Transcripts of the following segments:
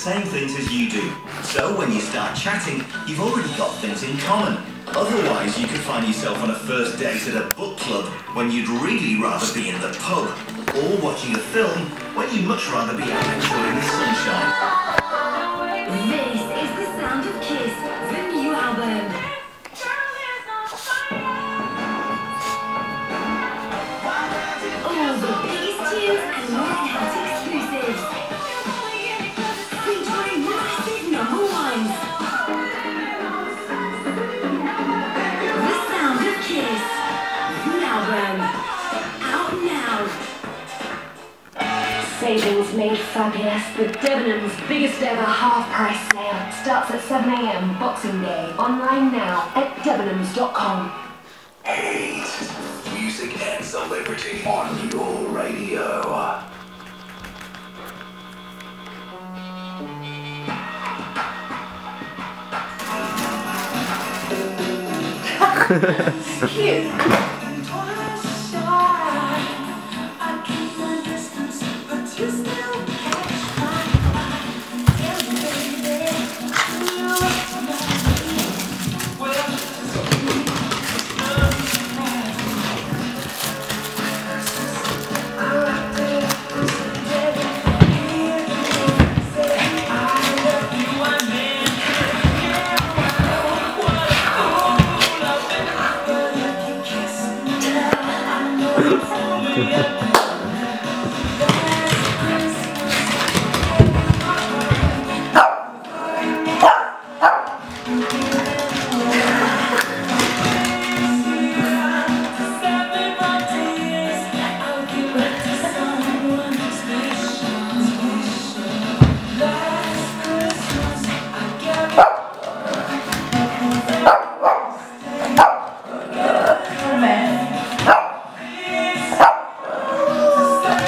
same things as you do. So when you start chatting, you've already got things in common. Otherwise, you could find yourself on a first date at a book club when you'd really rather be in the pub, or watching a film when you'd much rather be out enjoying the sunshine. This is the sound of Kiss, the album. Out now. Savings made fabulous. The Debenhams biggest ever half price sale starts at 7am Boxing Day. Online now at debenhams.com. Hate. Music and celebrity on your radio. Thank you.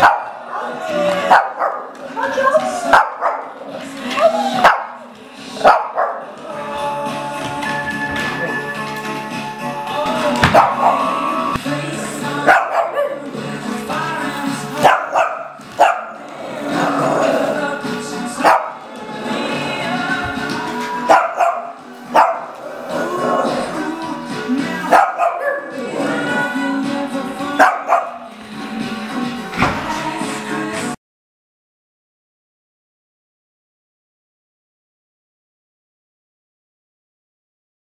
thật. Thật.